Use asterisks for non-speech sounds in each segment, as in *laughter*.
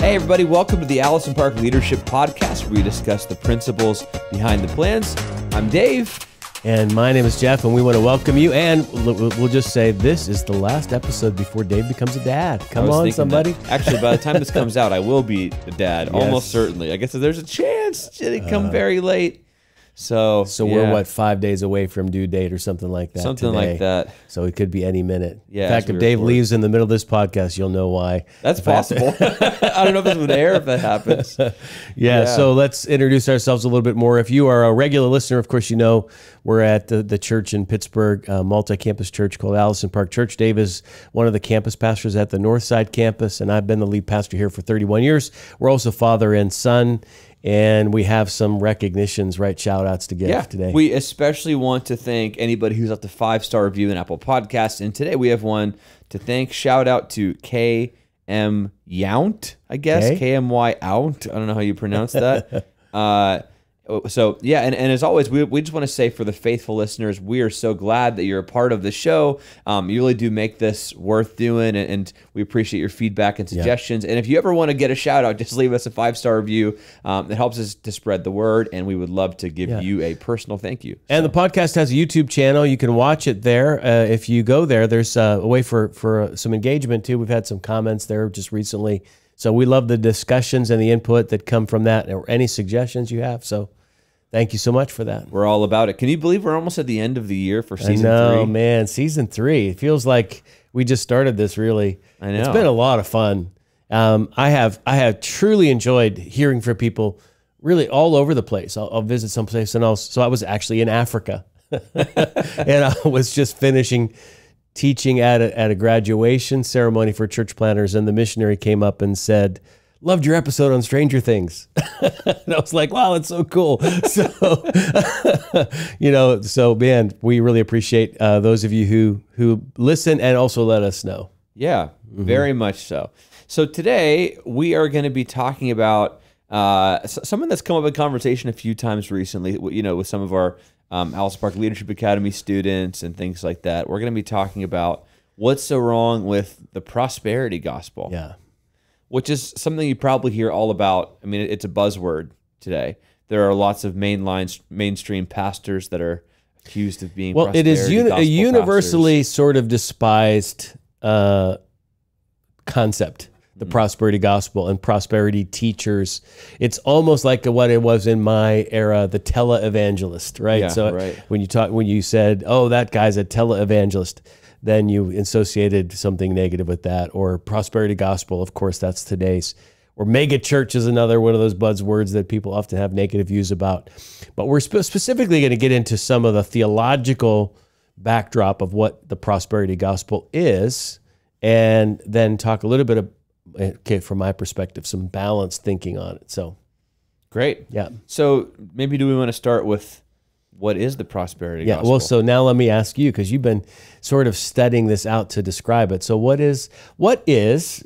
Hey, everybody, welcome to the Allison Park Leadership Podcast, where we discuss the principles behind the plans. I'm Dave. And my name is Jeff, and we want to welcome you. And we'll just say this is the last episode before Dave becomes a dad. Come on, somebody. that- Actually, by the time this *laughs* comes out, I will be a dad, almost certainly. I guess there's a chance it come uh, very late. So, So yeah, we're what five days away from due date or something like that. Something today. like that. So it could be any minute. Yeah, In fact, if Dave record. leaves in the middle of this podcast, you'll know why. That's If I possible. *laughs* *laughs* I don't know if this would air if that happens. Yeah, *laughs* Yeah. so let's introduce ourselves a little bit more. If you are a regular listener, of course, you know we're at the, the church in Pittsburgh, uh, multi campus church called Allison Park Church. Dave is one of the campus pastors at the Northside campus, and I've been the lead pastor here for 31 years. We're also father and son, and we have some recognitions, right? Shout outs to give Yeah, today. we especially want to thank anybody who's left a five star review in Apple Podcasts. And today we have one to thank. Shout out to KM Yount, I guess. Okay. KMY Out. I don't know how you pronounce that. *laughs* uh, so, yeah, and, and as always, we, we just want to say for the faithful listeners, we are so glad that you're a part of the show. Um, you really do make this worth doing, and, and we appreciate your feedback and suggestions. And if you ever want to get a shout out, just leave us a five star review. Um, it helps us to spread the word, and we would love to give Yeah. you a personal thank you. And the podcast has a YouTube channel. You can watch it there. Uh, if you go there, there's uh, a way for for uh, some engagement too. We've had some comments there just recently, so we love the discussions and the input that come from that, or any suggestions you have. So, thank you so much for that. We're all about it. Can you believe we're almost at the end of the year for I season know, three? man. Season three. It feels like we just started this. Really, I know it's been a lot of fun. Um, I have I have truly enjoyed hearing from people, really all over the place. I'll, I'll visit someplace and else. So I was actually in Africa, *laughs* and I was just finishing teaching at a, at a graduation ceremony for church planners, and the missionary came up and said. Loved your episode on Stranger Things. *laughs* and I was like, wow, that's so cool. *laughs* So, *laughs* you know, so man, we really appreciate uh, those of you who who listen and also let us know. Yeah, very much so. So today we are going to be talking about uh, s- something that's come up in conversation a few times recently. You know, with some of our um, Allison Park Leadership Academy students and things like that. We're going to be talking about what's so wrong with the prosperity gospel. Yeah. Which is something you probably hear all about. I mean, it's a buzzword today. There are lots of mainline mainstream pastors that are accused of being Well, it is uni- a universally sort of despised uh, concept, the Mm-hmm. prosperity gospel and prosperity teachers. It's almost like what it was in my era, the televangelist, right? Yeah, so right. when you talk, when you said, "Oh, that guy's a televangelist," then you associated something negative with that, or prosperity gospel. Of course, that's today's. Or mega church is another one of those buzzwords that people often have negative views about. But we're spe- specifically going to get into some of the theological backdrop of what the prosperity gospel is, and then talk a little bit of, okay, from my perspective, some balanced thinking on it. So, Great. yeah. So maybe do we want to start with what is the prosperity Yeah. gospel? Well, so now let me ask you because you've been sort of studying this out to describe it. So, what is what is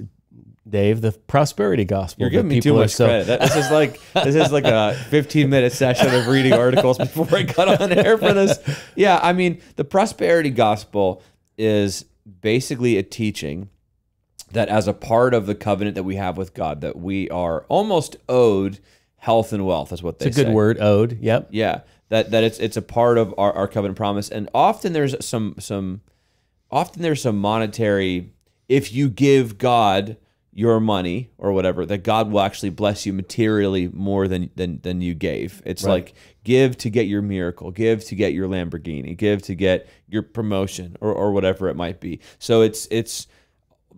Dave the prosperity gospel? You're giving me too much so- credit. That- this is like *laughs* this is like a 15 minute session of reading articles before I got on air for this. Yeah, I mean, the prosperity gospel is basically a teaching that as a part of the covenant that we have with God, that we are almost owed health and wealth, is what they It's a good say. word, owed. Yep. Yeah, that that it's it's a part of our, our covenant promise, and often there's some some often there's some monetary. If you give God your money or whatever, that God will actually bless you materially more than than than you gave. It's like give to get your miracle, give to get your Lamborghini, give to get your promotion or or whatever it might be. So it's it's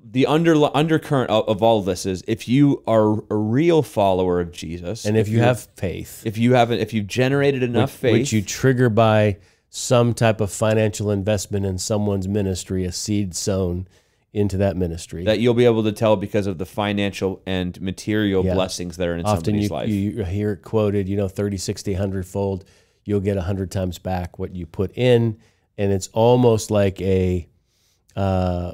the under undercurrent of, of all of this is if you are a real follower of Jesus, And if you you're- have faith, if you haven't if you've generated enough faith which you trigger by some type of financial investment in someone's ministry, a seed sown into that ministry. that you'll be able to tell because of the financial and material Yeah. blessings that are in Often somebody's you, life. you hear it quoted, you know, 30, 60, 100 fold. You'll get 100 times back what you put in. And it's almost like a uh,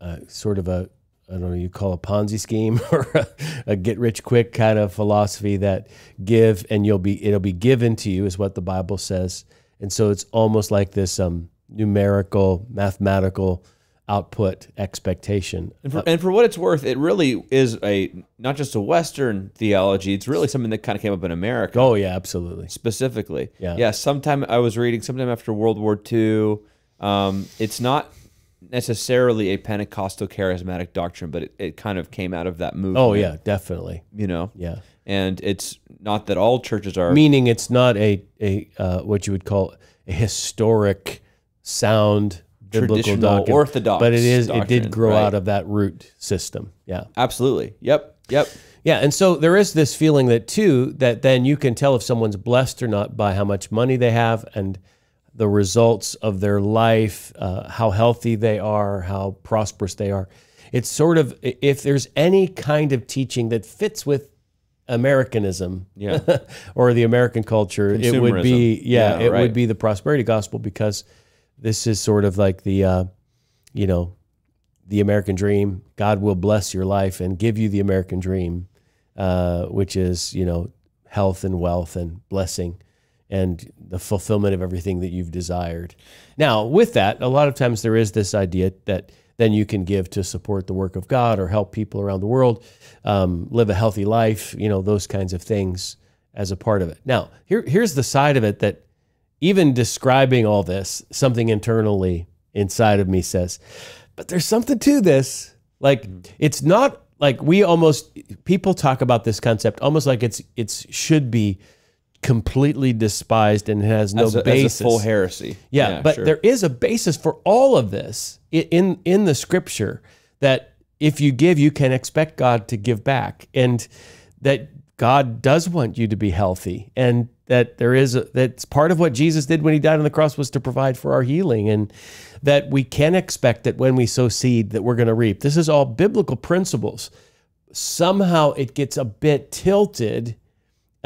uh, sort of a, I don't know, you call a Ponzi scheme *laughs* or a, a get rich quick kind of philosophy that give and you'll be, it'll be given to you is what the Bible says. And so it's almost like this um, numerical, mathematical output expectation. And for, and for what it's worth, it really is a not just a Western theology. It's really something that kind of came up in America Oh yeah, absolutely. specifically. Yeah. Yeah. Sometime I was reading sometime after World War II. Um, it's not necessarily a Pentecostal charismatic doctrine, but it, it kind of came out of that movement. Oh yeah, definitely. You know. Yeah. And it's not that all churches are. Meaning it's not a a uh, what you would call a historic sound biblical doctrine, Orthodox but it is it did grow right. out of that root system. Yeah. Absolutely. Yep. Yep. Yeah, and so there is this feeling that too that then you can tell if someone's blessed or not by how much money they have and the results of their life, uh, how healthy they are, how prosperous they are. It's sort of if there's any kind of teaching that fits with Americanism, Yeah. *laughs* or the American culture, it would be yeah, Yeah, it right. would be the prosperity gospel because this is sort of like the uh, you know the American dream. God will bless your life and give you the American dream, uh, which is you know health and wealth and blessing and the fulfillment of everything that you've desired. Now, with that, a lot of times there is this idea that then you can give to support the work of God or help people around the world um, live a healthy life. You know those kinds of things as a part of it. Now, here, here's the side of it that even describing all this, something internally inside of me says, but there's something to this. Like it's not like we almost people talk about this concept almost like it's it's should be completely despised and has no As a, basis. as a full heresy. Yeah, but sure. there is a basis for all of this in in the scripture that if you give, you can expect God to give back, and that God does want you to be healthy, and that there is a, that's part of what Jesus did when he died on the cross was to provide for our healing, and that we can expect that when we sow seed that we're going to reap. This is all biblical principles. Somehow it gets a bit tilted,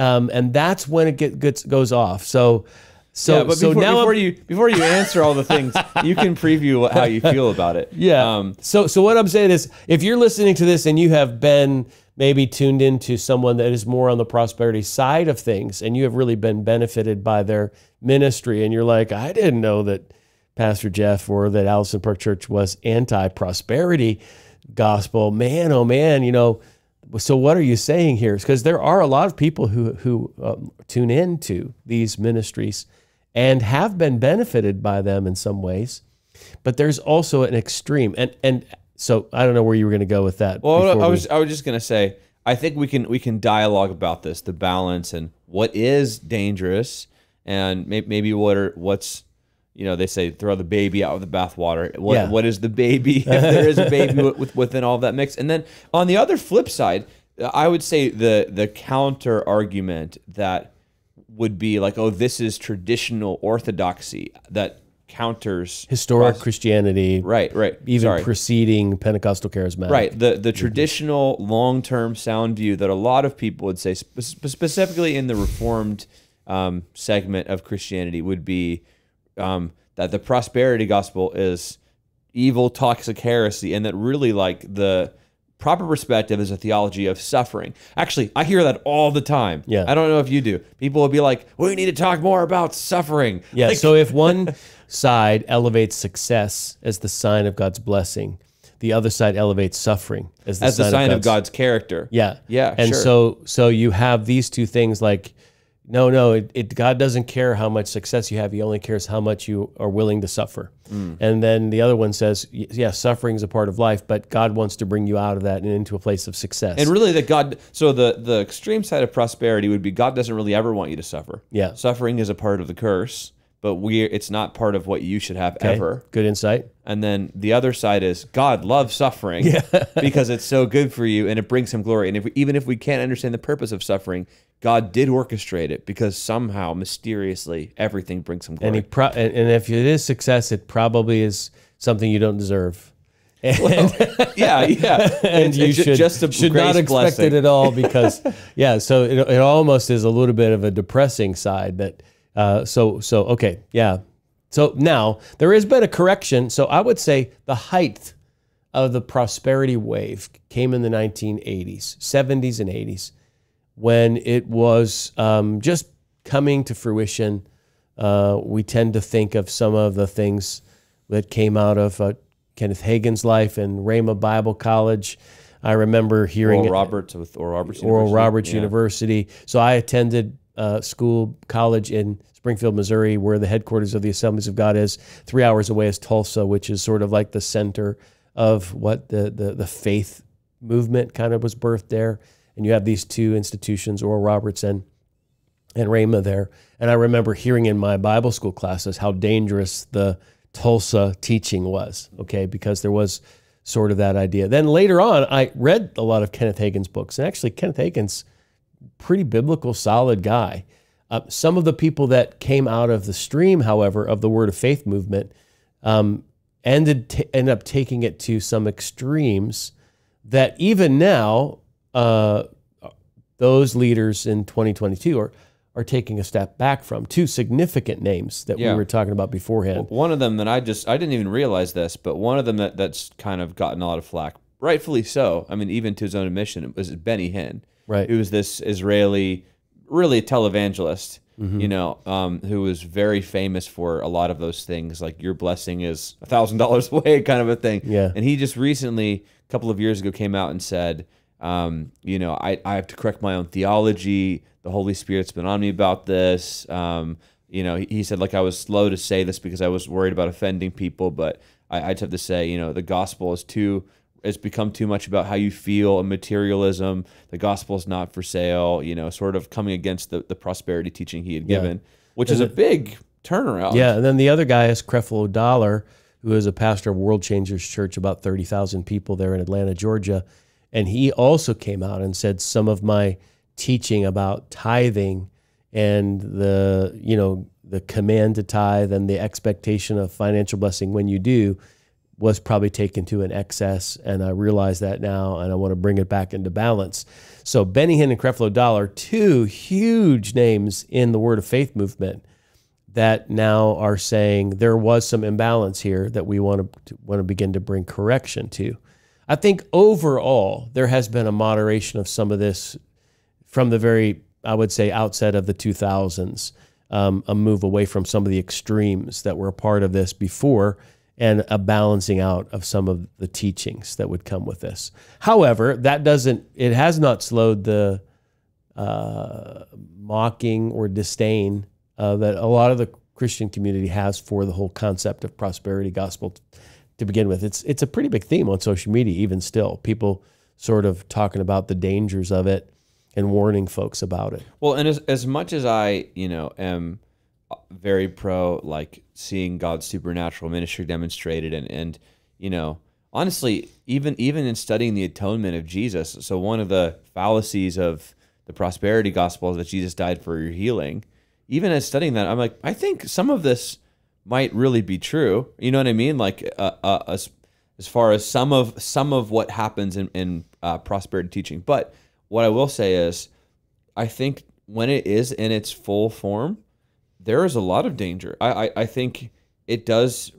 um, and that's when it get, gets goes off. So. So, yeah, but so before, now before I'm- you before you answer all the things, you can preview how you feel about it. *laughs* Yeah. Um, so so what I'm saying is if you're listening to this and you have been maybe tuned into someone that is more on the prosperity side of things and you have really been benefited by their ministry and you're like, I didn't know that Pastor Jeff or that Allison Park Church was anti-prosperity gospel. Man, oh man, you know, so what are you saying here? Because there are a lot of people who who um, tune into these ministries and have been benefited by them in some ways but there's also an extreme and and so I don't know where you were going to go with that. Well, I we- was I was just gonna say I think we can we can dialogue about this, the balance and what is dangerous, and may, maybe what are what's you know they say throw the baby out with the bathwater. What Yeah. what is the baby *laughs* if there is a baby wi- with, within all that mix? And then on the other flip side, I would say the the counter argument that would be like, oh, this is traditional orthodoxy that counters historic Christianity, Right, right. even Sorry. preceding Pentecostal charismatic. Right. The the traditional long term sound view that a lot of people would say, spe- specifically in the Reformed um, segment of Christianity, would be um, that the prosperity gospel is evil, toxic heresy, and that really like the proper perspective is a theology of suffering. Actually, I hear that all the time. Yeah. I don't know if you do. People will be like, "We need to talk more about suffering." Yeah. Like, so if *laughs* one side elevates success as the sign of God's blessing, the other side elevates suffering as the as sign, the sign of God's, God's character. Yeah. Yeah, And sure. so so you have these two things like no, no, it, it God doesn't care how much success you have. He only cares how much you are willing to suffer. Mm. And then the other one says, yeah, suffering is a part of life, but God wants to bring you out of that and into a place of success. And really, that God. So the the extreme side of prosperity would be God doesn't really ever want you to suffer. Yeah. Suffering is a part of the curse, but we it's not part of what you should have Okay? ever. Good insight. And then the other side is God loves suffering *laughs* because it's so good for you and it brings Him glory. And if we, even if we can't understand the purpose of suffering, God did orchestrate it because somehow mysteriously everything brings Him And glory. he pro- and, and if it is success, it probably is something you don't deserve. And, *laughs* yeah, yeah. *laughs* and It's- you should, just should not expect blessing. it at all because yeah so it, it almost is a little bit of a depressing side that uh, so so okay yeah so now there has been a correction so i would say the height of the prosperity wave came in the 1980s 70s and 80s when it was um, just coming to fruition uh, we tend to think of some of the things that came out of uh, Kenneth Hagin's life and Rhema Bible College. I remember hearing Oral Roberts with Oral Roberts. Oral University. Roberts Yeah. University. So I attended uh, school, college in Springfield, Missouri, where the headquarters of the Assemblies of God is. Three hours away is Tulsa, which is sort of like the center of what the the, the faith movement kind of was birthed there. And you have these two institutions, Oral Roberts and and there. And I remember hearing in my Bible school classes how dangerous the Tulsa teaching was, okay, because there was sort of that idea. Then later on, I read a lot of Kenneth Hagin's books. And actually, Kenneth Hagin's pretty biblical, solid guy. Uh, some of the people that came out of the stream, however, of the Word of Faith movement, um, ended ended up taking it to some extremes that even now, uh, those leaders in 2022 are are taking a step back from two significant names that Yeah. we were talking about beforehand. One of them that I just I didn't even realize this, but one of them that that's kind of gotten a lot of flack, rightfully so. I mean, even to his own admission, it was Benny Hinn, Right. Who was this Israeli, really a televangelist, Mm-hmm. you know, um, who was very famous for a lot of those things, like your blessing is a thousand dollars *laughs* away, kind of a thing. Yeah. And he just recently, a couple of years ago, came out and said, um, you know, I, I have to correct my own theology. The Holy Spirit's been on me about this. Um, you know, he, he said, like, I was slow to say this because I was worried about offending people, but I, I just have to say, you know, the gospel is too, it's become too much about how you feel and materialism. The gospel is not for sale, you know, sort of coming against the, the prosperity teaching he had Yeah. given, which is a big turnaround. Yeah, and then the other guy is Creflo Dollar, who is a pastor of World Changers Church, about 30,000 people there in Atlanta, Georgia. And he also came out and said some of my teaching about tithing and the, you know, the command to tithe and the expectation of financial blessing when you do was probably taken to an excess. And I realize that now and I want to bring it back into balance. So Benny Hinn and Creflo Dollar, two huge names in the Word of Faith movement that now are saying there was some imbalance here that we want to want to begin to bring correction to. I think overall there has been a moderation of some of this from the very I would say outset of the 2000s, um, a move away from some of the extremes that were a part of this before, and a balancing out of some of the teachings that would come with this. However, that doesn't it has not slowed the uh, mocking or disdain uh, that a lot of the Christian community has for the whole concept of prosperity gospel to begin with. It's it's a pretty big theme on social media, even still. People sort of talking about the dangers of it and warning folks about it. Well, and as as much as I, you know, am very pro like seeing God's supernatural ministry demonstrated and and you know, honestly, even even in studying the atonement of Jesus, so one of the fallacies of the prosperity gospel is that Jesus died for your healing. Even as studying that, I'm like, I think some of this might really be true. You know what I mean? Like, uh, uh, as as far as some of some of what happens in in uh, prosperity teaching, but what I will say is, I think when it is in its full form, there is a lot of danger. I, I, I think it does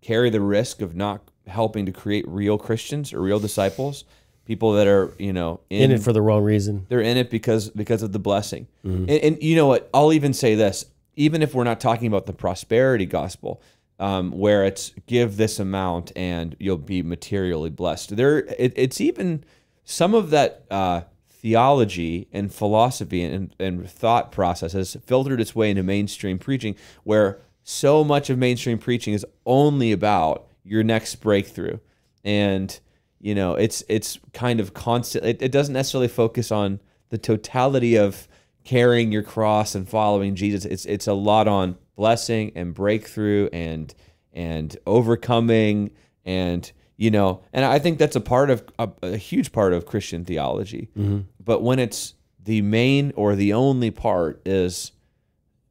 carry the risk of not helping to create real Christians or real disciples, people that are you know In it for the wrong reason. they're in it because because of the blessing. And, and you know what? I'll even say this: even if we're not talking about the prosperity gospel, um, where it's give this amount and you'll be materially blessed, there it, it's even some of that uh, theology and philosophy and, and thought process has filtered its way into mainstream preaching, where so much of mainstream preaching is only about your next breakthrough. And you know it's it's kind of constant it, it doesn't necessarily focus on the totality of carrying your cross and following jesus. It's it's a lot on blessing and breakthrough and and overcoming and you know and i think that's a part of a, a huge part of christian theology mm-hmm. But when it's the main or the only part is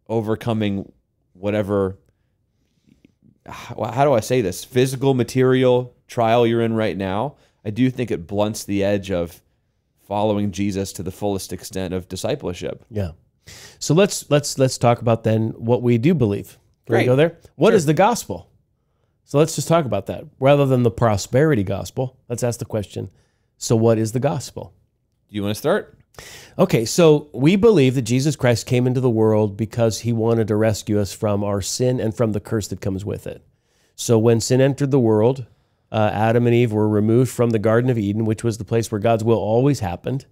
overcoming whatever how do I say this physical material trial you're in right now, I do think it blunts the edge of following Jesus to the fullest extent of discipleship. Yeah. So let's let's let's talk about then what we do believe. Can we go there? What is the gospel? So let's just talk about that rather than the prosperity gospel. Let's ask the question. So what is the gospel? Do you want to start? Okay, so we believe that Jesus Christ came into the world because he wanted to rescue us from our sin and from the curse that comes with it. So when sin entered the world, uh, Adam and Eve were removed from the Garden of Eden, which was the place where God's will always happened,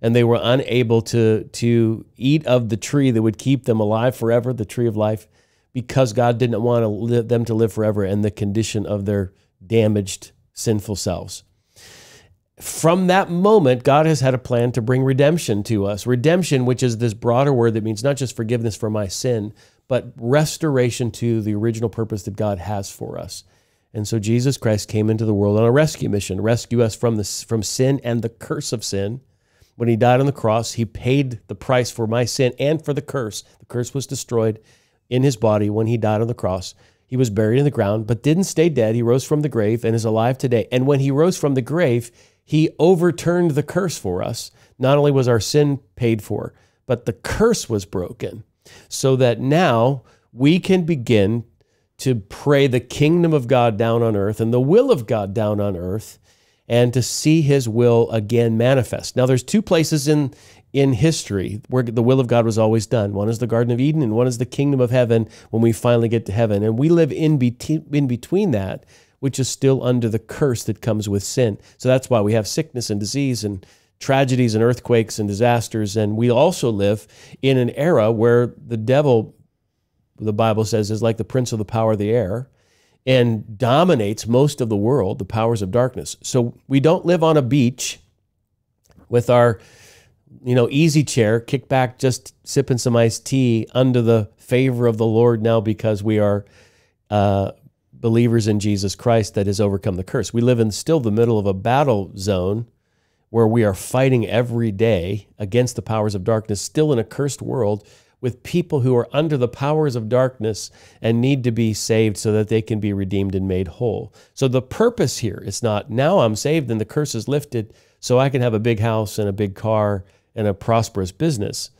and they were unable to to eat of the tree that would keep them alive forever, the tree of life, because God didn't want to them to live forever in the condition of their damaged, sinful selves. From that moment, God has had a plan to bring redemption to us. Redemption, which is this broader word that means not just forgiveness for my sin, but restoration to the original purpose that God has for us. And so Jesus Christ came into the world on a rescue mission, rescue us from the, from sin and the curse of sin. When he died on the cross, he paid the price for my sin and for the curse. The curse was destroyed in his body when he died on the cross. He was buried in the ground, but didn't stay dead. He rose from the grave and is alive today. And when he rose from the grave, he overturned the curse for us. Not only was our sin paid for, but the curse was broken so that now we can begin to pray the kingdom of God down on earth and the will of God down on earth and to see his will again manifest. Now there's two places in in history where the will of God was always done. One is the Garden of Eden and one is the kingdom of heaven when we finally get to heaven. And we live in, be- in between that, which is still under the curse that comes with sin. So that's why we have sickness and disease and tragedies and earthquakes and disasters. And we also live in an era where the devil the Bible says, is like the prince of the power of the air and dominates most of the world, the powers of darkness. So we don't live on a beach with our, you know, easy chair, kick back, just sipping some iced tea under the favor of the Lord now because we are uh, believers in Jesus Christ that has overcome the curse. We live in still the middle of a battle zone where we are fighting every day against the powers of darkness, still in a cursed world with people who are under the powers of darkness and need to be saved so that they can be redeemed and made whole. So the purpose here is not now I'm saved and the curse is lifted so I can have a big house and a big car and a prosperous business.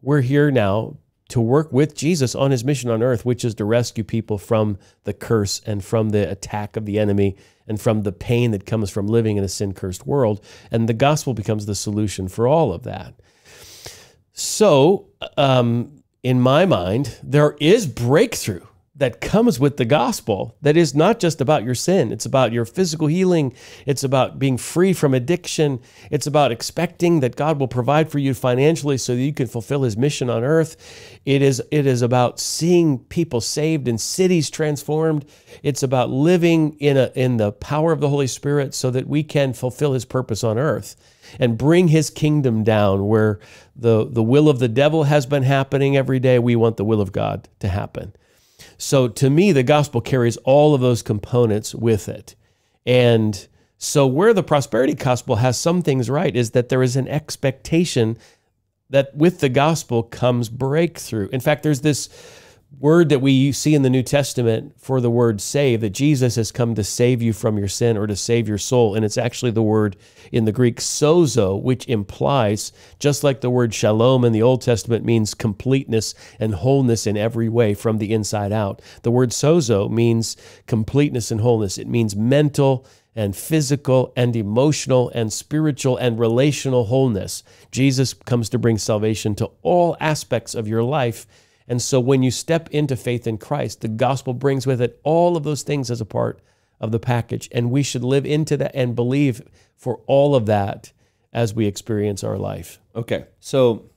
We're here now to work with Jesus on his mission on earth, which is to rescue people from the curse and from the attack of the enemy and from the pain that comes from living in a sin cursed world. And the gospel becomes the solution for all of that. So, um, in my mind, there is breakthrough that comes with the gospel that is not just about your sin. It's about your physical healing. It's about being free from addiction. It's about expecting that God will provide for you financially so that you can fulfill his mission on earth. It is, it is about seeing people saved and cities transformed. It's about living in, a, in the power of the Holy Spirit so that we can fulfill his purpose on earth and bring his kingdom down where the, the will of the devil has been happening every day. We want the will of God to happen. So to me, the gospel carries all of those components with it. And so where the prosperity gospel has some things right is that there is an expectation that with the gospel comes breakthrough. In fact, there's this word that we see in the New Testament for the word save, that Jesus has come to save you from your sin or to save your soul. And it's actually the word in the Greek sozo, which implies, just like the word shalom in the Old Testament means completeness and wholeness in every way from the inside out. The word sozo means completeness and wholeness. It means mental and physical and emotional and spiritual and relational wholeness. Jesus comes to bring salvation to all aspects of your life and so when you step into faith in Christ, the gospel brings with it all of those things as a part of the package. And we should live into that and believe for all of that as we experience our life. Okay. So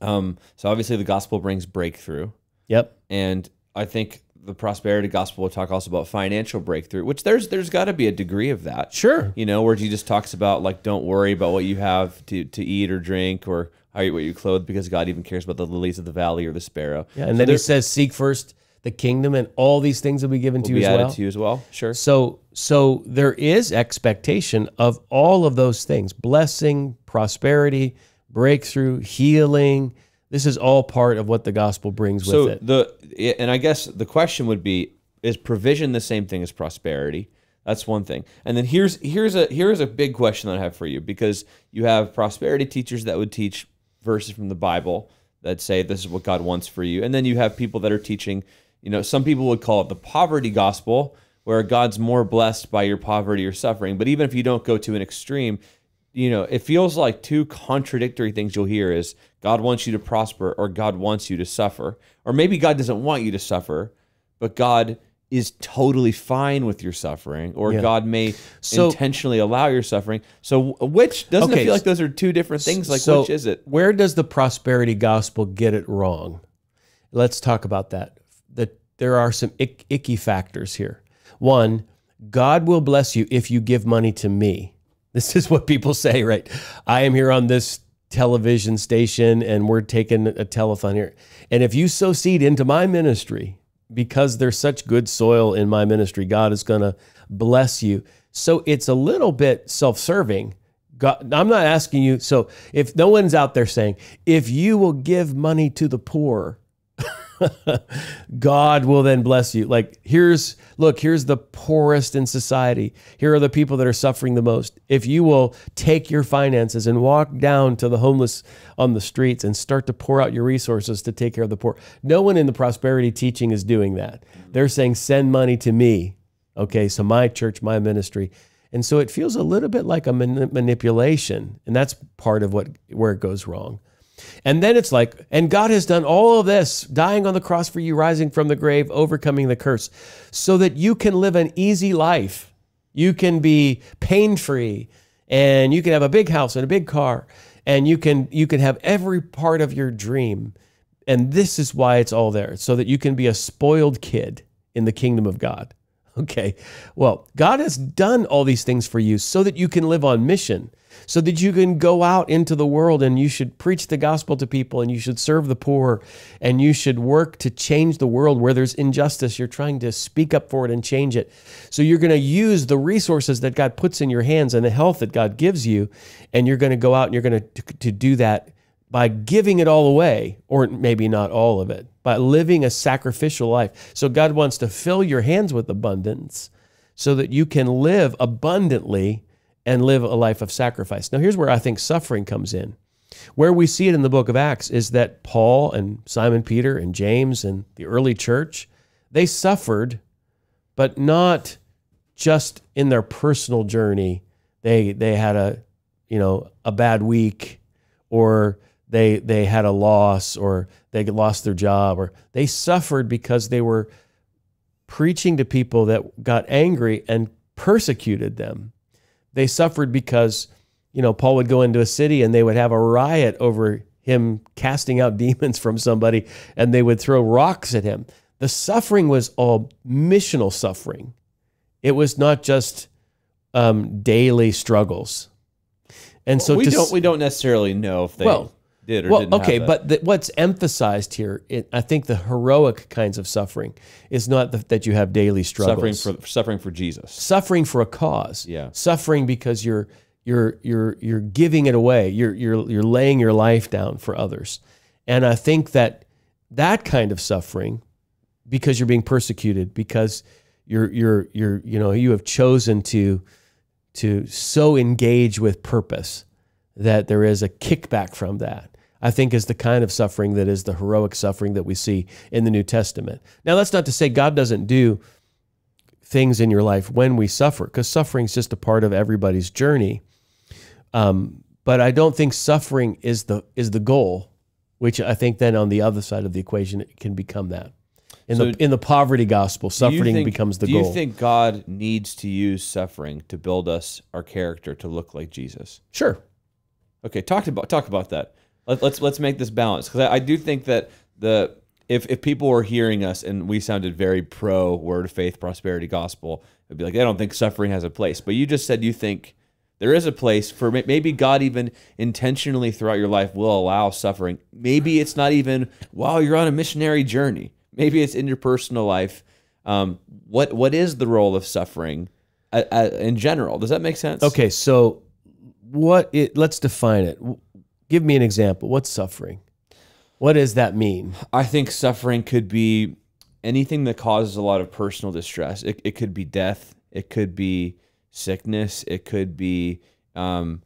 um so obviously the gospel brings breakthrough. Yep. And I think the prosperity gospel will talk also about financial breakthrough, which there's there's got to be a degree of that. Sure. You know, where Jesus talks about like don't worry about what you have to to eat or drink or how you what you clothe because God even cares about the lilies of the valley or the sparrow. Yeah, and so then he says, "Seek first the kingdom, and all these things will be given will to you as well." To you as well. Sure. So, so there is expectation of all of those things: blessing, prosperity, breakthrough, healing. This is all part of what the gospel brings so with it. The and I guess the question would be: Is provision the same thing as prosperity? That's one thing. And then here's here's a here's a big question that I have for you because you have prosperity teachers that would teach verses from the Bible that say this is what God wants for you. And then you have people that are teaching, you know, some people would call it the poverty gospel, where God's more blessed by your poverty or suffering. But even if you don't go to an extreme, you know, it feels like two contradictory things you'll hear is God wants you to prosper or God wants you to suffer. Or maybe God doesn't want you to suffer, but God is totally fine with your suffering, or Yeah. God may So- intentionally allow your suffering. So, which doesn't it Okay, feel like those are two different things? Like, So which is it? Where does the prosperity gospel get it wrong? Let's talk about that. That there are some ick, icky factors here. One, God will bless you if you give money to me. *laughs* This is what people say, right? I am here on this television station and we're taking a telethon here. And if you sow seed into my ministry, because there's such good soil in my ministry, God is going to bless you. So it's a little bit self serving. God, I'm not asking you. So if no one's out there saying, if you will give money to the poor, *laughs* *laughs* God will then bless you. Like, here's, look, here's the poorest in society. Here are the people that are suffering the most. If you will take your finances and walk down to the homeless on the streets and start to pour out your resources to take care of the poor, no one in the prosperity teaching is doing that. They're saying, send money to me. Okay, so my church, my ministry. And so it feels a little bit like a man- manipulation. And that's part of what where it goes wrong. And then it's like, and God has done all of this, dying on the cross for you, rising from the grave, overcoming the curse, so that you can live an easy life. You can be pain free, and you can have a big house and a big car, and you can you can have every part of your dream. And this is why it's all there, so that you can be a spoiled kid in the kingdom of God. *laughs* Okay. Well, God has done all these things for you so that you can live on mission, so that you can go out into the world and you should preach the gospel to people and you should serve the poor and you should work to change the world where there's injustice. You're trying to speak up for it and change it. So you're going to use the resources that God puts in your hands and the health that God gives you, and you're going to go out and you're going to, to do that by giving it all away, or maybe not all of it, by living a sacrificial life. So God wants to fill your hands with abundance so that you can live abundantly and live a life of sacrifice. Now, here's where I think suffering comes in. Where we see it in the book of Acts is that Paul and Simon Peter and James and the early church, they suffered, but not just in their personal journey. They they had a, you know, a bad week or they they had a loss or they lost their job or they suffered because they were preaching to people that got angry and persecuted them. They suffered because you know Paul would go into a city and they would have a riot over him casting out *laughs* demons from somebody and they would throw rocks at him. The suffering was all missional suffering. It was not just um, daily struggles. And so we don't we don't necessarily know if they Well, did or well, didn't. okay, but the, what's emphasized here, it, I think the heroic kinds of suffering is not the, that you have daily struggles. suffering for suffering for Jesus. suffering for a cause. Yeah. Suffering because you're you're you're you're giving it away. You're you're you're laying your life down for others. And I think that that kind of suffering because you're being persecuted because you're you're you're you know you have chosen to to so engage with purpose that there is a kickback from that. I think is the kind of suffering that is the heroic suffering that we see in the New Testament. Now that's not to say God doesn't do things in your life when we suffer, because suffering is just a part of everybody's journey. Um, but I don't think suffering is the is the goal, which I think then on the other side of the equation it can become that. In So the in the poverty gospel, suffering think- becomes the do goal. Do you think God needs to use suffering to build us our character to look like Jesus? sure. Okay, talk about talk about that. Let, let's let's make this balance because I, I do think that the if if people were hearing us and we sounded very pro word of faith prosperity gospel, it'd be like I don't think suffering has a place. But you just said you think there is a place for maybe God even intentionally throughout your life will allow suffering. Maybe it's not even while you're on a missionary journey. Maybe it's in your personal life. Um, what what is the role of suffering uh, uh, in general? Does that make sense? Okay, so what it let's define it. Give me an example. What's suffering? What does that mean? I think suffering could be anything that causes a lot of personal distress. It, it could be death. It could be sickness. It could be um,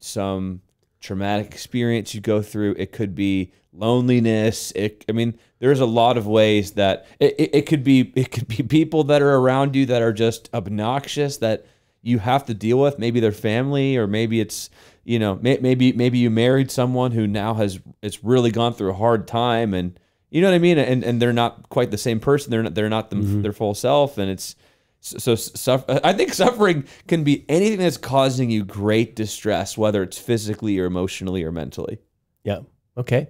some traumatic experience you go through. It could be loneliness. It, I mean, there's a lot of ways that it, it, it could be. It could be people that are around you that are just obnoxious that you have to deal with. Maybe their family, or maybe it's you know may, maybe maybe you married someone who now has it's really gone through a hard time and You know what I mean? And and they're not quite the same person. They're not they're not them, Mm-hmm. their full self. And it's so, so I think suffering can be anything that's causing you great distress, whether it's physically or emotionally or mentally. Yeah. Okay.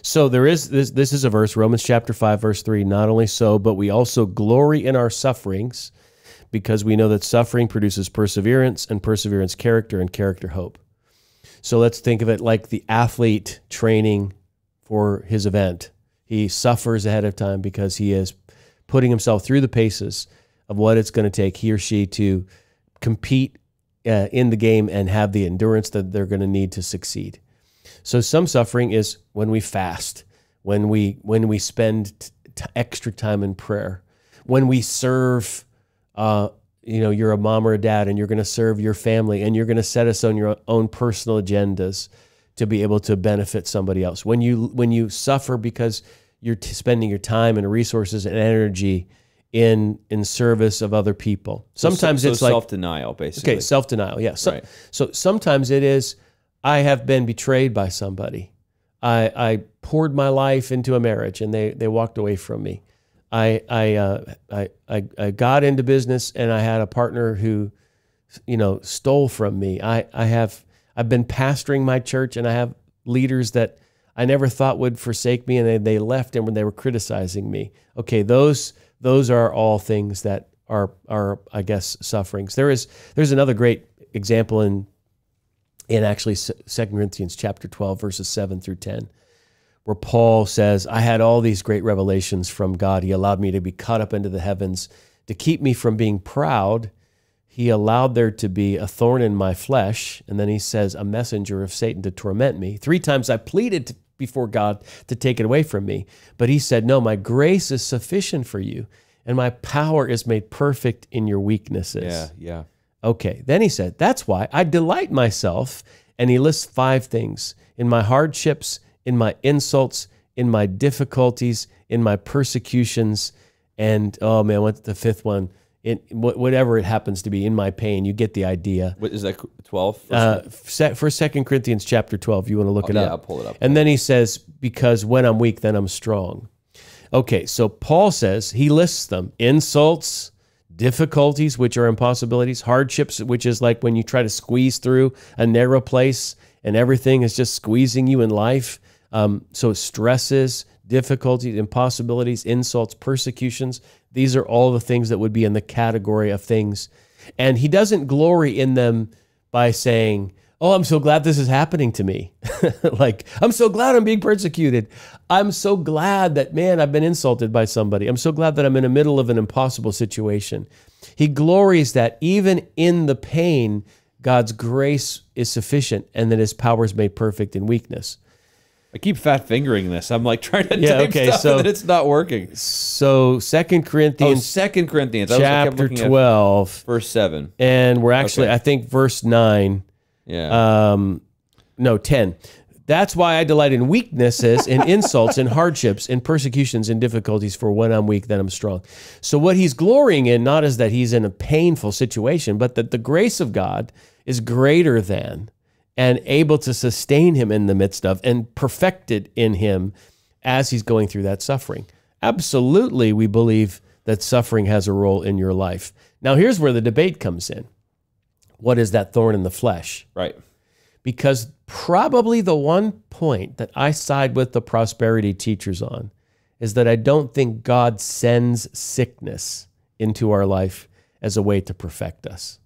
So there is this this is a verse Romans chapter 5 verse 3 not only so but we also glory in our sufferings because we know that suffering produces perseverance and perseverance character and character hope. So let's think of it like the athlete training for his event. He suffers ahead of time because he is putting himself through the paces of what it's going to take he or she to compete uh, in the game and have the endurance that they're going to need to succeed. So some suffering is when we fast, when we when we spend extra time in prayer, when we serve. Uh, you know, you're a mom or a dad, and you're going to serve your family, and you're going to set us on your own personal agendas to be able to benefit somebody else. When you when you suffer because you're t- spending your time and resources and energy in in service of other people. Sometimes so, it's like self denial, basically. Okay, self denial. Yeah. So, Right. so sometimes it is, I have been betrayed by somebody. I, I poured my life into a marriage and they, they walked away from me. I, I, uh, I, I, I got into business and I had a partner who, you know, stole from me. I, I have, I've been pastoring my church and I have leaders that I never thought would forsake me and they, they left and when they were criticizing me. Okay, those, those are all things that are, are, I guess, sufferings. There is, there's another great example in, in actually Second Corinthians chapter 12, verses 7 through 10 where Paul says, I had all these great revelations from God. He allowed me to be caught up into the heavens. To keep me from being proud, he allowed there to be a thorn in my flesh. And then he says, a messenger of Satan to torment me. Three times I pleaded before God to take it away from me. But he said, No, my grace is sufficient for you, and my power is made perfect in your weaknesses. Yeah, yeah. Okay. Then he said, That's why I delight myself. And he lists five things in my hardships, in my insults, in my difficulties, in my persecutions, and oh man, what's the fifth one? In whatever it happens to be, in my pain. You get the idea. What is that? Twelve. Uh, for Second Corinthians chapter twelve, you want to look it yeah, up. I'll pull it up. And then he says, "Because when I'm weak, then I'm strong." Okay, so Paul says he lists them: insults, difficulties, which are impossibilities, hardships, which is like when you try to squeeze through a narrow place and everything is just squeezing you in life. Um, so stresses, difficulties, impossibilities, insults, persecutions. These are all the things that would be in the category of things. And he doesn't glory in them by saying, Oh, I'm so glad this is happening to me. *laughs* like, I'm so glad I'm being persecuted. I'm so glad that, man, I've been insulted by somebody. I'm so glad that I'm in the middle of an impossible situation. He glories that even in the pain, God's grace is sufficient and that his power is made perfect in weakness. I keep fat fingering this. I'm like trying to Yeah, type okay, stuff so- and it's not working. So, Second Oh, Corinthians Second Corinthians. I was, chapter 12, verse seven. and we're actually, Okay. I think, verse 9. Yeah. um, no, 10. That's why I delight in weaknesses, in *laughs* insults, in hardships, in persecutions, in difficulties, for when I'm weak, then I'm strong. So, what he's glorying in, not is that he's in a painful situation, but that the grace of God is greater than and able to sustain him in the midst of and perfected in him as he's going through that suffering. Absolutely, we believe that suffering has a role in your life. Now, here's where the debate comes in what is that thorn in the flesh? right. because probably the one point that I side with the prosperity teachers on is that I don't think God sends sickness into our life as a way to perfect us.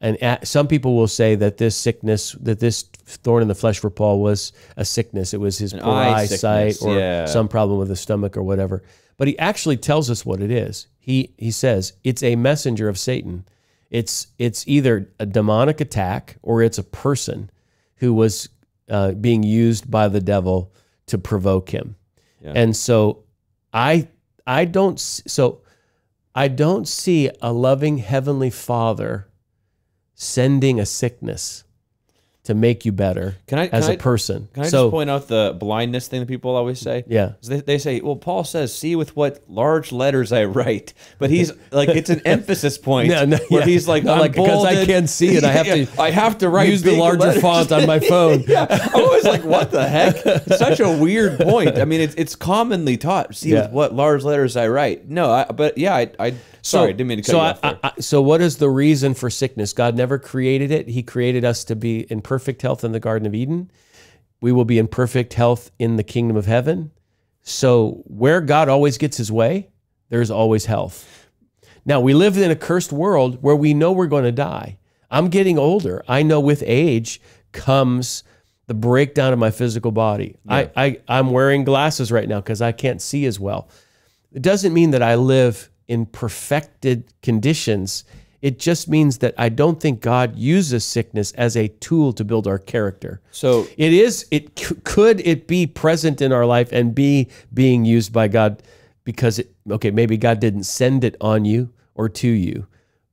And a- some people will say that this sickness, that this thorn in the flesh for Paul was a sickness. It was his poor eye eyesight or yeah. some problem with the stomach or whatever. But he actually tells us what it is. He he says it's a messenger of Satan. It's it's either a demonic attack or it's a person who was uh, being used by the devil to provoke him. Yeah. And so I I don't so I don't see a loving heavenly father sending a sickness to make you better Can I- as can a I- person. Can I so just point out the blindness thing that people always say? Yeah. They, they say, well, Paul says, see with what large letters I write. But he's like, it's an emphasis *laughs* point No, no, where yeah. he's like, I'm like, because I can't see it, I have *laughs* to I have to write use the larger letters. font on my phone. *laughs* yeah. Oh, was like, what the heck? Such a weird point. I mean, it's it's commonly taught. See Yeah. with what large letters I write. No, I, but yeah, I, I sorry, I didn't mean to cut so you off. I- I- so what is the reason for sickness? God never created it. He created us to be in perfect health in the Garden of Eden. We will be in perfect health in the kingdom of heaven. So where God always gets his way, there's always health. Now we live in a cursed world where we know we're going to die. I'm getting older. I know with age comes the breakdown of my physical body. I, I I'm wearing glasses right now because I can't see as well. It doesn't mean that I live in perfected conditions. It just means that I don't think God uses sickness as a tool to build our character. so It is. It could it be present in our life and be being used by God because it. Okay, maybe God didn't send it on you or to you,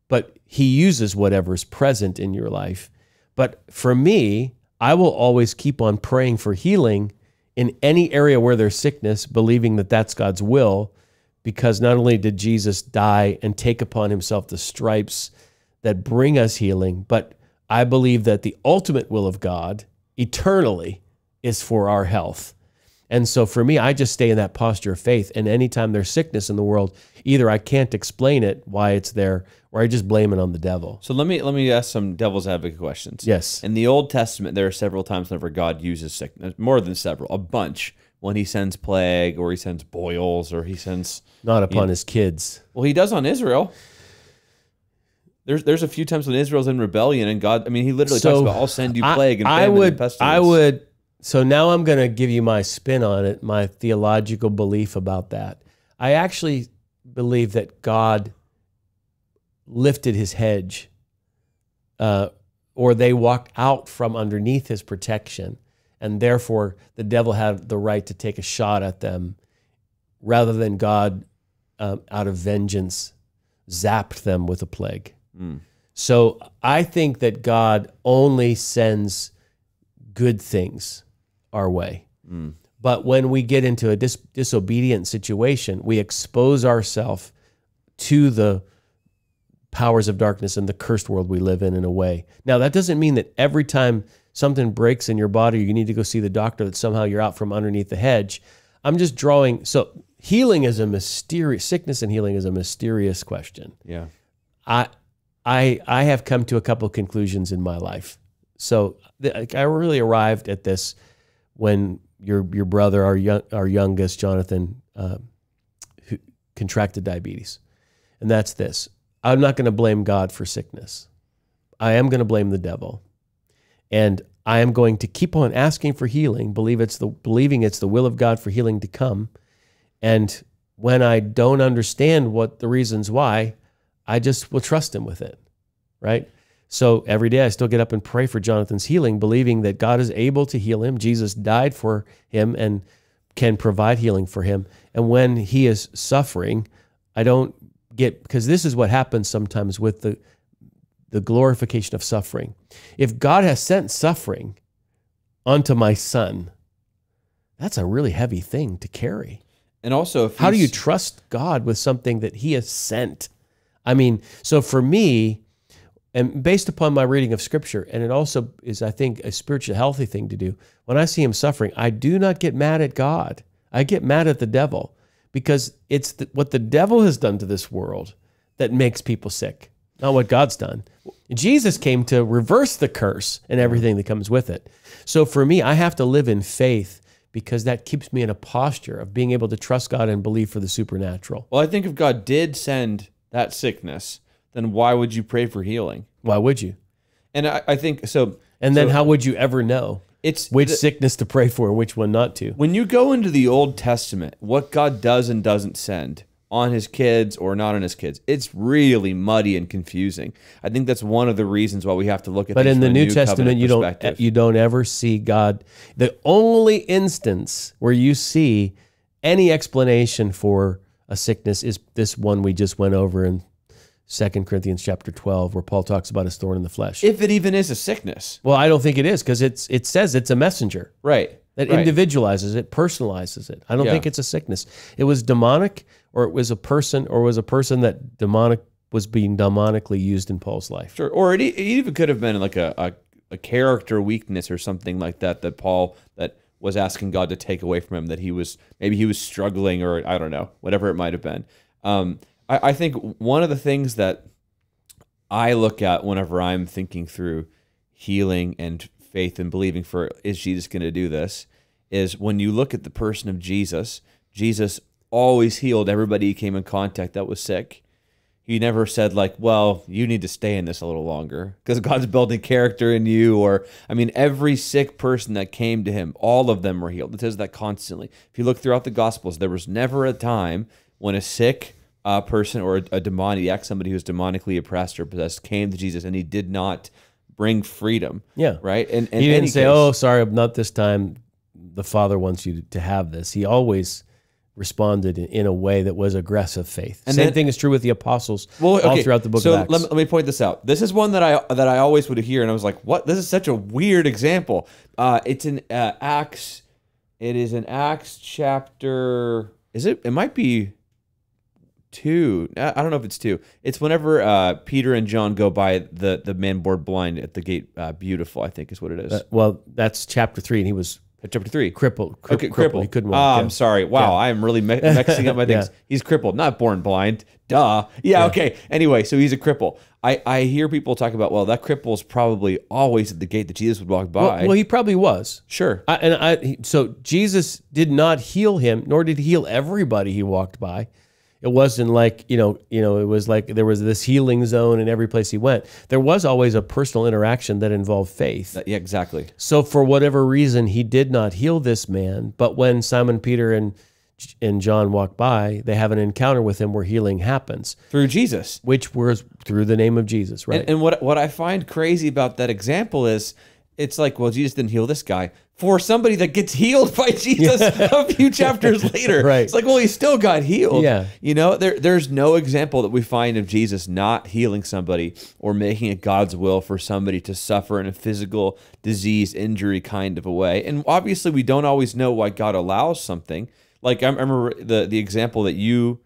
but He uses whatever's present in your life. But for me, I will always keep on praying for healing in any area where there's sickness, believing that that's God's will, because not only did Jesus die and take upon Himself the stripes that bring us healing, but I believe that the ultimate will of God eternally is for our health. And so for me, I just stay in that posture of faith. And anytime there's sickness in the world, either I can't explain it, why it's there, or I just blame it on the devil. so let me let me ask some devil's advocate questions. Yes. In the Old Testament, there are several times whenever God uses sickness, more than several, a bunch, when He sends plague or He sends boils or He sends. Not upon his kids. Well, He does on Israel. There's there's a few times when Israel's in rebellion and God. I mean, He literally talks about, "I'll send you plague and I, would, and pestilence." I would. So now I'm going to give you my spin on it, my theological belief about that. I actually believe that God lifted His hedge, uh, or they walked out from underneath His protection, and therefore the devil had the right to take a shot at them, rather than God, um, out of vengeance, zapped them with a plague. So I think that God only sends good things our way. But when we get into a dis- disobedient situation, we expose ourselves to the powers of darkness and the cursed world we live in in a way. Now, that doesn't mean that every time something breaks in your body, you need to go see the doctor that somehow you're out from underneath the hedge. I'm just drawing so healing is a mysterious sickness and healing is a mysterious question. Yeah. I I I have come to a couple of conclusions in my life. So I really arrived at this when your your brother, our young, our youngest, Jonathan, uh, contracted diabetes, and that's this: I'm not going to blame God for sickness. I am going to blame the devil, and I am going to keep on asking for healing, believe it's the believing it's the will of God for healing to come, and when I don't understand what the reasons why, I just will trust him with it. Right. So every day I still get up and pray for Jonathan's healing, believing that God is able to heal him. Jesus died for him and can provide healing for him. And when he is suffering, I don't get because this is what happens sometimes with the the glorification of suffering. If God has sent suffering unto my son, that's a really heavy thing to carry. And also, if How do you trust God with something that He has sent? I mean, so for me, and based upon my reading of Scripture, and it also is, I think, a spiritual healthy thing to do. When I see him suffering, I do not get mad at God. I get mad at the devil because it's the, what the devil has done to this world that makes people sick, not what God's done. Jesus came to reverse the curse and everything that comes with it. So for me, I have to live in faith because that keeps me in a posture of being able to trust God and believe for the supernatural. Well, I think if God did send that sickness, then why would you pray for healing? Why would you? And I, I think so. And then so how would you ever know it's which the- sickness to pray for and which one not to? when you go into the Old Testament, what God does and doesn't send on his kids or not on his kids, it's really muddy and confusing. I think that's one of the reasons why we have to look at But in the a New Testament, you don't you don't ever see God. The only instance where you see any explanation for a sickness is this one we just went over in Second Corinthians chapter twelve, where Paul talks about his thorn in the flesh. if it even is a sickness. well, I don't think it is because it's it says it's a messenger Right. that right. individualizes it, personalizes it. I don't Yeah. think it's a sickness. It was demonic, or it was a person, or was a person that demonic was being demonically used in Paul's life. Sure. Or it, it even could have been like a, a, a character weakness or something like that that Paul that was asking God to take away from him that he was maybe he was struggling or I don't know whatever it might have been. Um, I, I think one of the things that I look at whenever I'm thinking through healing and faith and believing for is Jesus going to do this is when you look at the person of Jesus, Jesus always healed everybody he came in contact that was sick. He never said like, "Well, you need to stay in this a little longer because God's building character in you." Or, I mean, every sick person that came to him, all of them were healed. It says that constantly. If you look throughout the Gospels, there was never a time when a sick uh, person or a, a demoniac, somebody who was demonically oppressed or possessed, came to Jesus and he did not bring freedom. Yeah. Right. And, and he didn't say, "Oh, sorry, not this time." The Father wants you to have this. He always responded in, a way that was aggressive faith. And Same then- thing is true with the apostles well, all okay, throughout the book so of Acts. Let, me, let me point this out. This is one that I that I always would hear, and I was like, "What? This is such a weird example." Uh, it's in uh, Acts. It is in Acts chapter. Is it? It might be two. I don't know if it's two. It's whenever uh, Peter and John go by the the man born blind at the gate. Uh, beautiful, I think is what it is. Uh, well, that's chapter three, and he was chapter three. crippled. cri- Okay, crippled. crippled. He couldn't Ah, walk. I'm sorry. Wow, I am really mi- *laughs* mixing up my things. Yeah. He's crippled, not born blind. Duh. Yeah, Okay. Anyway, so he's a cripple. I I hear people talk about well, that cripple is probably always at the gate that Jesus would walk by. Well, well, he probably was. sure. I, and I, so Jesus did not heal him, nor did he heal everybody he walked by. It wasn't like you know, you know, it was like there was this healing zone in every place he went. There was always a personal interaction that involved faith. yeah, exactly. So for whatever reason, he did not heal this man. But when Simon Peter and and John walk by, they have an encounter with him where healing happens, Through Jesus. which was through the name of Jesus, right? And, and what what I find crazy about that example is it's like, well, Jesus didn't heal this guy. For somebody that gets healed by *laughs* Jesus a few chapters *laughs* later, Right. It's like, well, he still got healed. Yeah. you know, there there's no example that we find of Jesus not healing somebody or making it God's will for somebody to suffer in a physical disease, injury kind of a way. And obviously, we don't always know why God allows something. Like I remember the the example that you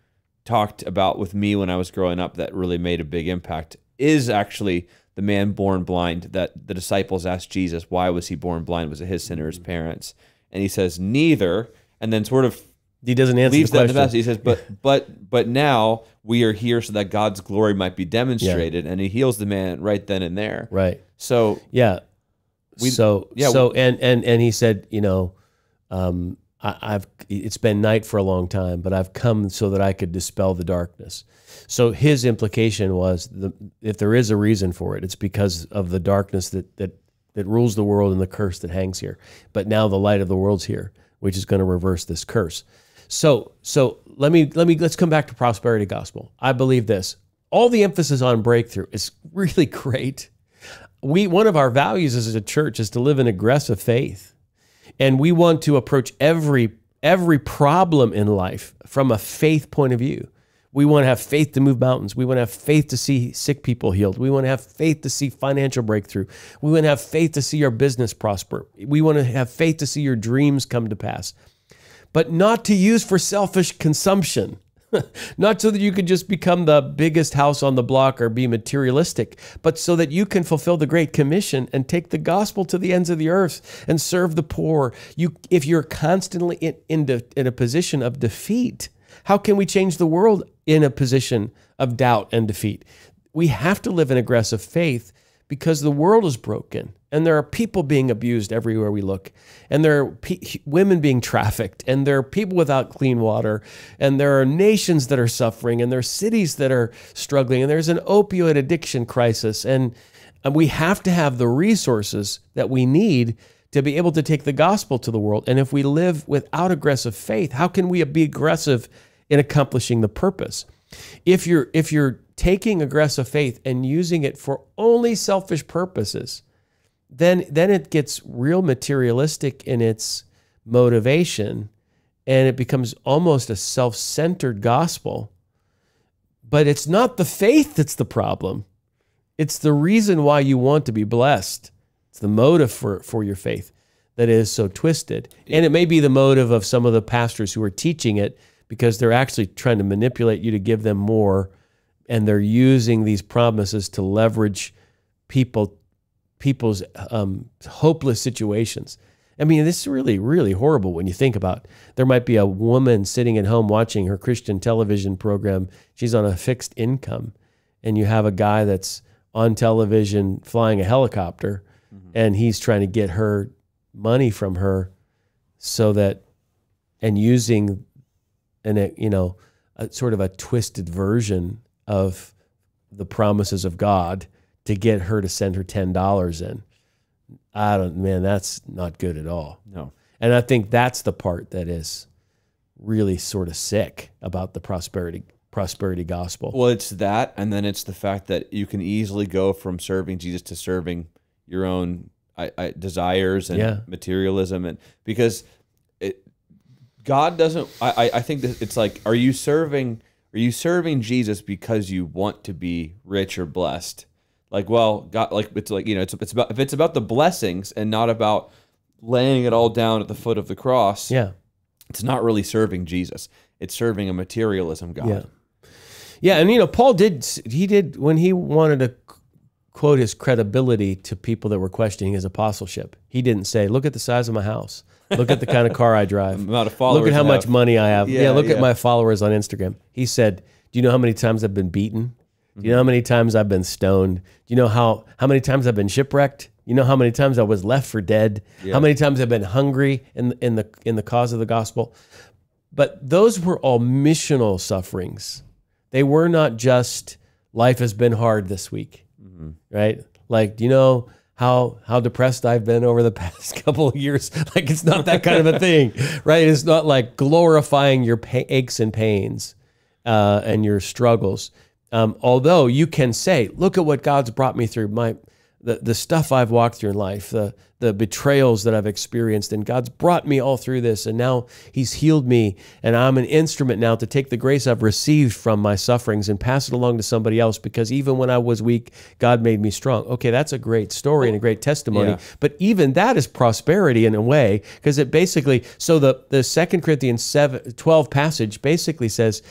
talked about with me when I was growing up that really made a big impact is actually the man born blind that the disciples asked Jesus, why was he born blind? Was it his sin or his parents? And he says, neither. And then sort of he doesn't answer leaves the that in the question. best. He says, but *laughs* but but now we are here so that God's glory might be demonstrated. And he heals the man right then and there. Right. So Yeah. so yeah, so and and and he said, you know, um, I, I've it's been night for a long time, but I've come so that I could dispel the darkness. So his implication was the if there is a reason for it, it's because of the darkness that that that rules the world and the curse that hangs here. But now the light of the world's here, which is going to reverse this curse. So so let me let me let's come back to prosperity gospel. I believe this. All the emphasis on breakthrough is *laughs* really great we one of our values as a church is to live in aggressive faith and we want to approach every every problem in life from a faith point of view we want to have faith to move mountains. We want to have faith to see sick people healed. We want to have faith to see financial breakthrough. We want to have faith to see our business prosper. We want to have faith to see your dreams come to pass. But not to use for selfish consumption. *laughs* not so that you could just become the biggest house on the block or be materialistic, but so that you can fulfill the Great Commission and take the gospel to the ends of the earth and serve the poor. You, if you're constantly in, in, de- in a position of defeat, how can we change the world in a position of doubt and defeat? We have to live in aggressive faith because the world is broken and there are people being abused everywhere we look and there are women being trafficked and there are people without clean water and there are nations that are suffering and there are cities that are struggling and there's an opioid addiction crisis and, and we have to have the resources that we need to be able to take the gospel to the world and if we live without aggressive faith how can we be aggressive in accomplishing the purpose if you're if you're taking aggressive faith and using it for only selfish purposes, then then it gets real materialistic in its motivation and it becomes almost a self-centered gospel. But it's not the faith that's the problem. It's the reason why you want to be blessed. It's the motive for, for your faith that is so twisted. And it may be the motive of some of the pastors who are teaching it because they're actually trying to manipulate you to give them more and they're using these promises to leverage people people's um, hopeless situations. I mean, this is really, really horrible when you think about. It. There might be a woman sitting at home watching her Christian television program. She's on a fixed income, and you have a guy that's on television flying a helicopter, mm-hmm. and he's trying to get her money from her, so that, and using, an you know, a sort of a twisted version of the promises of God to get her to send her ten dollars in. I don't, man, that's not good at all. No. And I think that's the part that is really sort of sick about the prosperity prosperity gospel. Well, it's that, and then it's the fact that you can easily go from serving Jesus to serving your own I, I, desires and yeah. materialism, and because God doesn't. I, I think that it's like, are you serving? Are you serving Jesus because you want to be rich or blessed? Like, well, God, like it's like you know, it's it's about if it's about the blessings and not about laying it all down at the foot of the cross. Yeah, it's not really serving Jesus. It's serving a materialism God. Yeah, yeah, and you know, Paul did he did when he wanted to quote his credibility to people that were questioning his apostleship. He didn't say, "Look at the size of my house. Look at the kind of car I drive. Amount of followers look at how much have. money I have. Yeah, Yeah, look at my followers on Instagram." He said, "Do you know how many times I've been beaten? Do you know how many times I've been stoned? Do you know how how many times I've been shipwrecked? You know how many times I was left for dead? How many times I've been hungry in in the in the cause of the gospel?" But those were all missional sufferings. They were not just life has been hard this week, mm-hmm. right? Like, do you know how how depressed I've been over the *laughs* past couple of years? *laughs* Like, it's not that kind of a thing, *laughs* right? It's not like glorifying your aches and pains uh, and your struggles. Um, although you can say, look at what God's brought me through, my the, the stuff I've walked through in life, the the betrayals that I've experienced, and God's brought me all through this, and now He's healed me, and I'm an instrument now to take the grace I've received from my sufferings and pass it along to somebody else. Because even when I was weak, God made me strong. Okay, that's a great story and a great testimony. Yeah. But even that is prosperity in a way, because it basically so the the Second Corinthians 7, 12 passage basically says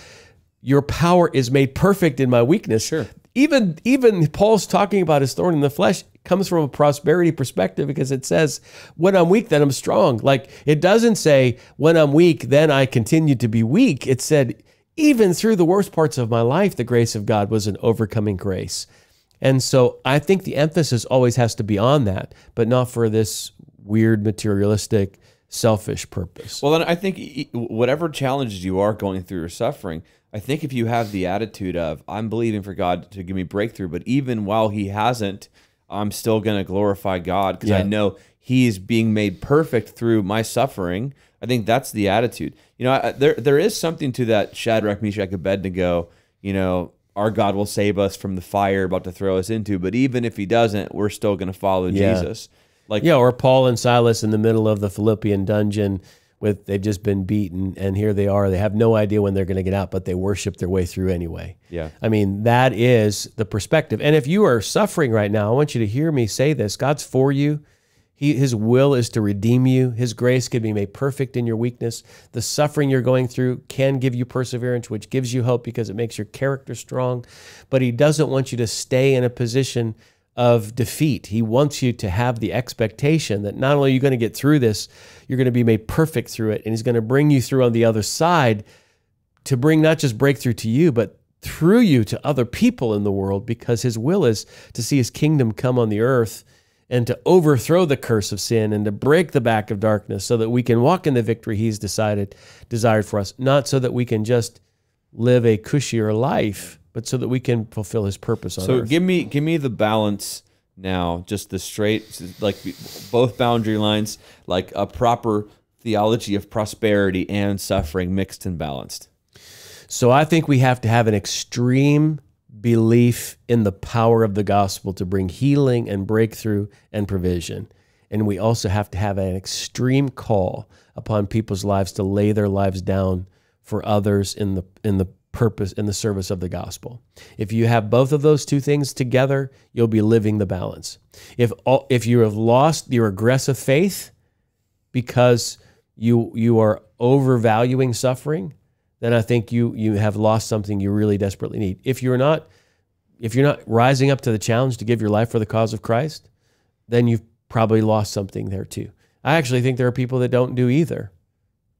your power is made perfect in my weakness. Sure. Even even Paul's talking about his thorn in the flesh comes from a prosperity perspective because it says when I'm weak then I'm strong. Like it doesn't say when I'm weak then I continue to be weak. It said even through the worst parts of my life the grace of God was an overcoming grace. And so I think the emphasis always has to be on that, but not for this weird materialistic selfish purpose. Well, then I think whatever challenges you are going through or suffering, I think if you have the attitude of I'm believing for God to give me breakthrough, but even while He hasn't, I'm still going to glorify God because I know He is being made perfect through my suffering. I think that's the attitude. You know, I, there there is something to that Shadrach, Meshach, Abednego. You know, our God will save us from the fire about to throw us into, but even if He doesn't, we're still going to follow Yeah. Jesus. Like Yeah, or Paul and Silas in the middle of the Philippian dungeon with they've just been beaten and here they are. They have no idea when they're going to get out, but they worship their way through anyway. Yeah. I mean, that is the perspective. And if you are suffering right now, I want you to hear me say this. God's for you. He, his will is to redeem you. His grace can be made perfect in your weakness. The suffering you're going through can give you perseverance, which gives you hope because it makes your character strong. But he doesn't want you to stay in a position of defeat. He wants you to have the expectation that not only are you going to get through this, you're going to be made perfect through it. And he's going to bring you through on the other side to bring not just breakthrough to you, but through you to other people in the world because his will is to see his kingdom come on the earth and to overthrow the curse of sin and to break the back of darkness so that we can walk in the victory he's decided desired for us not so that we can just live a cushier life but so that we can fulfill his purpose on So earth give me give me the balance now, just the straight like both boundary lines, like a proper theology of prosperity and suffering mixed and balanced. So I think we have to have an extreme belief in the power of the gospel to bring healing and breakthrough and provision. And we also have to have an extreme call upon people's lives to lay their lives down for others in the in the purpose in the service of the gospel. If you have both of those two things together, you'll be living the balance. If all, if you have lost your aggressive faith because you you are overvaluing suffering, then I think you you have lost something you really desperately need. If you're not if you're not rising up to the challenge to give your life for the cause of Christ, then you've probably lost something there too. I actually think there are people that don't do either.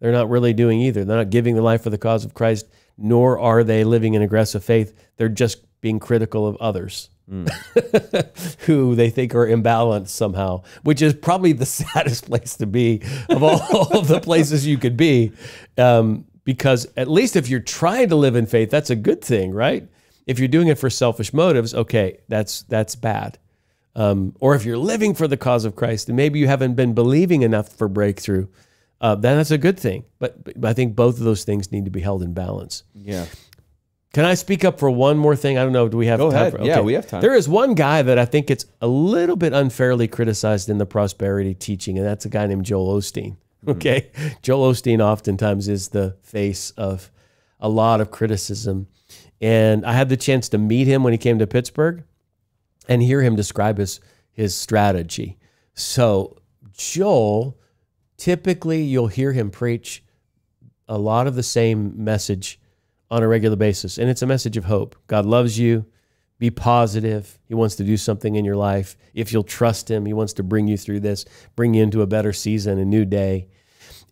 They're not really doing either. They're not giving their life for the cause of Christ, nor are they living in aggressive faith. They're just being critical of others *laughs* who they think are imbalanced somehow, which is probably the *laughs* saddest place to be of all *laughs* of the places you could be. Um, because at least if you're trying to live in faith, that's a good thing, right? If you're doing it for selfish motives, okay, that's that's bad. Um, or if you're living for the cause of Christ and maybe you haven't been believing enough for breakthrough, uh, then that's a good thing. But, but I think both of those things need to be held in balance. Yeah. Can I speak up for one more thing? I don't know. Do we have Go time ahead. for Yeah, we have time. There is one guy that I think it's a little bit unfairly criticized in the prosperity teaching, and that's a guy named Joel Osteen. Hmm. Okay. Joel Osteen oftentimes is the face of a lot of criticism. And I had the chance to meet him when he came to Pittsburgh and hear him describe his his strategy. So Joel, typically you'll hear him preach a lot of the same message on a regular basis, and it's a message of hope. God loves you. Be positive. He wants to do something in your life. If you'll trust Him, He wants to bring you through this, bring you into a better season, a new day.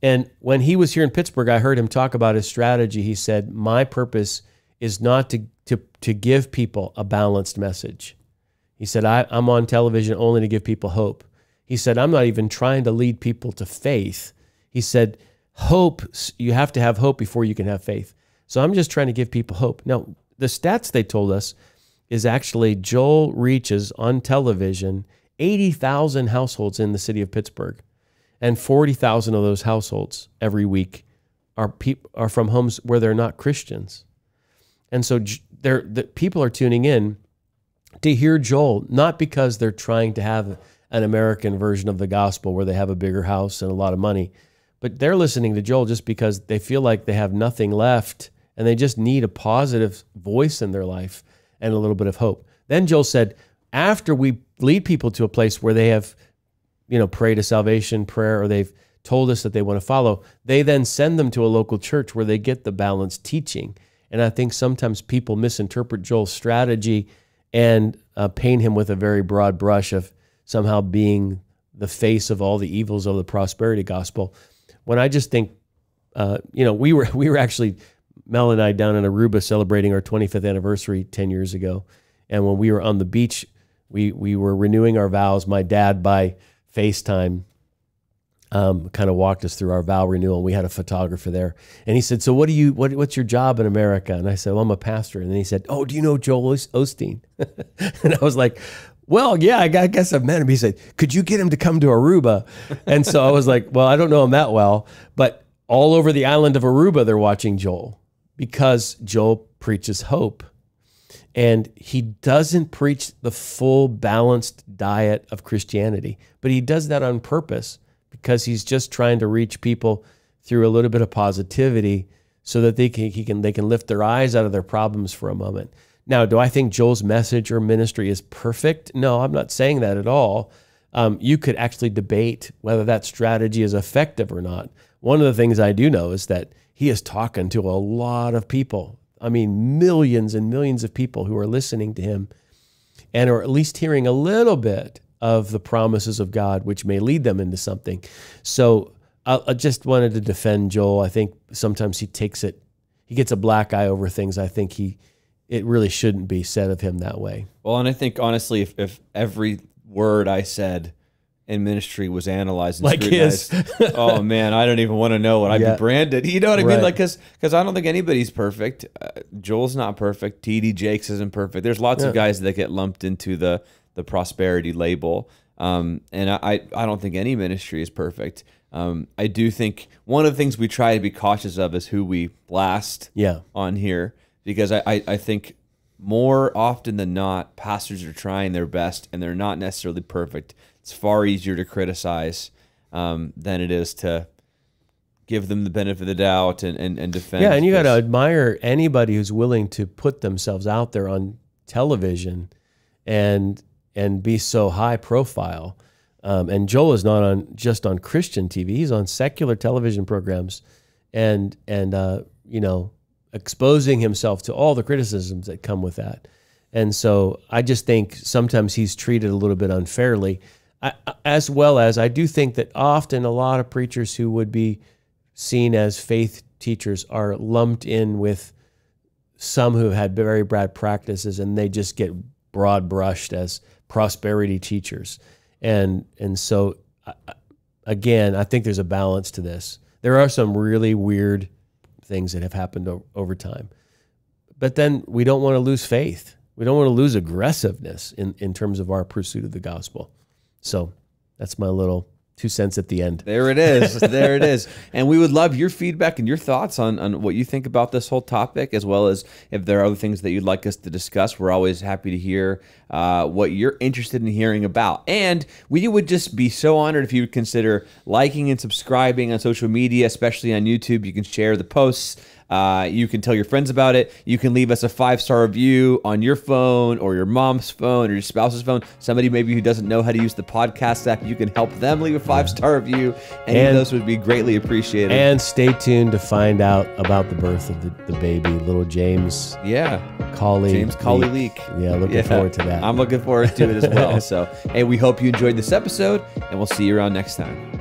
And when he was here in Pittsburgh, I heard him talk about his strategy. He said, My purpose is not to, to, to give people a balanced message. He said, I, I'm on television only to give people hope. He said, I'm not even trying to lead people to faith. He said, Hope, you have to have hope before you can have faith. So I'm just trying to give people hope. Now, the stats they told us is actually Joel reaches on television 80,000 households in the city of Pittsburgh. And 40,000 of those households every week are, peop- are from homes where they're not Christians. And so they're, the people are tuning in to hear Joel, not because they're trying to have an American version of the gospel where they have a bigger house and a lot of money, but they're listening to Joel just because they feel like they have nothing left and they just need a positive voice in their life and a little bit of hope. Then Joel said, after we lead people to a place where they have, you know, prayed a salvation prayer or they've told us that they want to follow, they then send them to a local church where they get the balanced teaching. And I think sometimes people misinterpret Joel's strategy and uh, paint him with a very broad brush of somehow being the face of all the evils of the prosperity gospel. When I just think, uh, you know, we were *laughs* we were actually Mel and I down in Aruba celebrating our 25th anniversary 10 years ago, and when we were on the beach, we we were renewing our vows. My dad by FaceTime um, kind of walked us through our vow renewal. We had a photographer there, and he said, "So what do you what, what's your job in America?" And I said, "Well, I'm a pastor." And then he said, "Oh, do you know Joel Osteen?" *laughs* and I was like, "Well, yeah, I guess I've met him." He said, "Could you get him to come to Aruba?" And so I was like, "Well, I don't know him that well, but all over the island of Aruba, they're watching Joel because Joel preaches hope." And he doesn't preach the full balanced diet of Christianity, but he does that on purpose because he's just trying to reach people through a little bit of positivity so that they can, he can they can lift their eyes out of their problems for a moment. Now, do I think Joel's message or ministry is perfect? No, I'm not saying that at all. Um, you could actually debate whether that strategy is effective or not. One of the things I do know is that he is talking to a lot of people. I mean, millions and millions of people who are listening to him and are at least hearing a little bit of the promises of God, which may lead them into something. So I, I just wanted to defend Joel. I think sometimes he takes it, he gets a black eye over things. I think he, it really shouldn't be said of him that way. Well, and I think honestly, if, if every word I said in ministry was analyzed and Like his. *laughs* oh man, I don't even want to know what I'd Yeah. be branded. You know what I mean? Like, cause, cause I don't think anybody's perfect. Uh, Joel's not perfect. TD Jakes isn't perfect. There's lots of guys that get lumped into the the prosperity label. Um, and I, I I don't think any ministry is perfect. Um, I do think one of the things we try to be cautious of is who we blast Yeah. on here because I, I, I think more often than not, pastors are trying their best and they're not necessarily perfect. It's far easier to criticize um, than it is to give them the benefit of the doubt and, and, and defend. Yeah, and you got to admire anybody who's willing to put themselves out there on television and and be so high profile. Um, and Joel is not on just on Christian TV; he's on secular television programs, and and uh, you know exposing himself to all the criticisms that come with that. And so I just think sometimes he's treated a little bit unfairly. I, as well as I do think that often a lot of preachers who would be seen as faith teachers are lumped in with some who had very bad practices and they just get broad brushed as prosperity teachers. And and so again, I think there's a balance to this. There are some really weird things that have happened over time. But then we don't want to lose faith. We don't want to lose aggressiveness in, in terms of our pursuit of the gospel. So that's my little two cents at the end. There it is. *laughs* there it is. And we would love your feedback and your thoughts on, on what you think about this whole topic, as well as if there are other things that you'd like us to discuss. We're always happy to hear uh, what you're interested in hearing about. And we would just be so honored if you would consider liking and subscribing on social media, especially on YouTube. You can share the posts. Uh, you can tell your friends about it. You can leave us a five star review on your phone or your mom's phone or your spouse's phone. Somebody maybe who doesn't know how to use the podcast app, you can help them leave a five star review. Any and, of those would be greatly appreciated. And stay tuned to find out about the birth of the, the baby, little James. Yeah. Colley. James Colley Leake. Yeah, looking yeah. forward to that. I'm looking forward to it as *laughs* well. so, hey, we hope you enjoyed this episode, and we'll see you around next time.